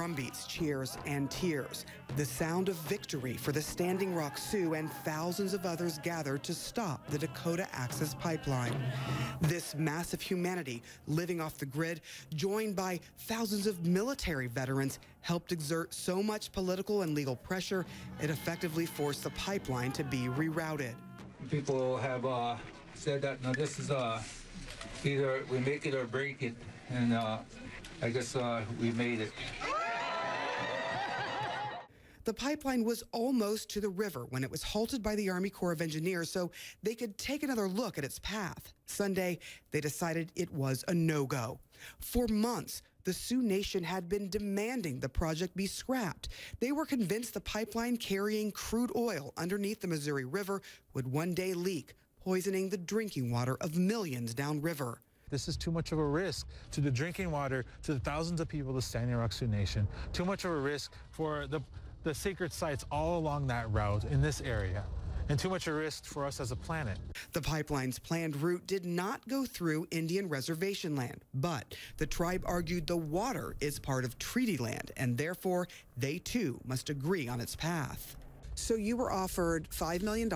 Drumbeats, cheers, and tears. The sound of victory for the Standing Rock Sioux and thousands of others gathered to stop the Dakota Access Pipeline. This massive humanity living off the grid, joined by thousands of military veterans, helped exert so much political and legal pressure, it effectively forced the pipeline to be rerouted. People have uh, said that now this is uh, either we make it or break it, and uh, I guess uh, we made it. The pipeline was almost to the river when it was halted by the Army Corps of Engineers so they could take another look at its path. Sunday, they decided it was a no go. For months, the Sioux Nation had been demanding the project be scrapped. They were convinced the pipeline carrying crude oil underneath the Missouri River would one day leak, poisoning the drinking water of millions downriver. This is too much of a risk to the drinking water, to the thousands of people of the Standing Rock Sioux Nation. Too much of a risk for the, the sacred sites all along that route in this area. And too much a risk for us as a planet. The pipeline's planned route did not go through Indian reservation land, but the tribe argued the water is part of treaty land, and therefore they too must agree on its path. So you were offered $5 million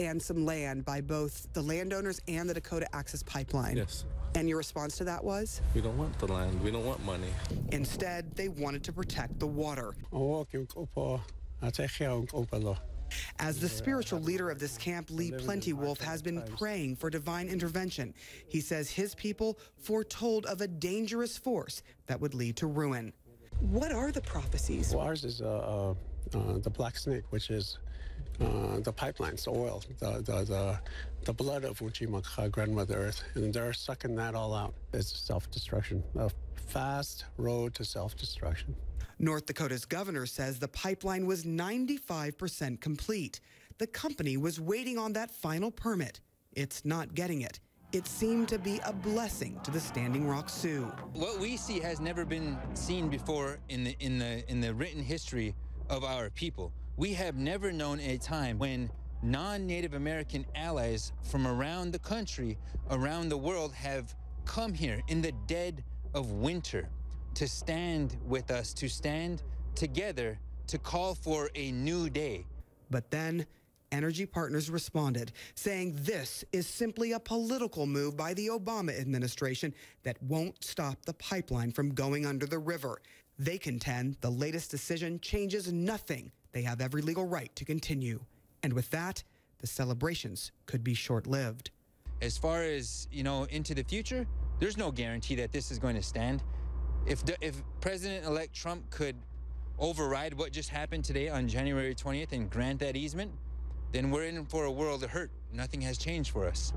and some land by both the landowners and the Dakota Access Pipeline. Yes. And your response to that was? We don't want the land. We don't want money. Instead, they wanted to protect the water. As the spiritual leader of this camp, Lee Plenty Wolf, has been praying for divine intervention. He says his people foretold of a dangerous force that would lead to ruin. What are the prophecies? Well, ours is uh, uh, uh, the black snake, which is uh, the pipelines, the oil, the, the, the, the blood of Unci Maka, grandmother Earth, and they're sucking that all out. It's self-destruction, a fast road to self-destruction. North Dakota's governor says the pipeline was 95% complete. The company was waiting on that final permit. It's not getting it. It seemed to be a blessing to the Standing Rock Sioux. What we see has never been seen before in the in the in the written history of our people. We have never known a time when non-Native American allies from around the country, around the world have come here in the dead of winter to stand with us, to stand together, to call for a new day. But then Energy Partners responded, saying this is simply a political move by the Obama administration that won't stop the pipeline from going under the river. They contend the latest decision changes nothing. They have every legal right to continue. And with that, the celebrations could be short lived. As far as, you know, into the future, there's no guarantee that this is going to stand. If, the, if President elect Trump could override what just happened today on January 20th and grant that easement, then we're in for a world of hurt. Nothing has changed for us.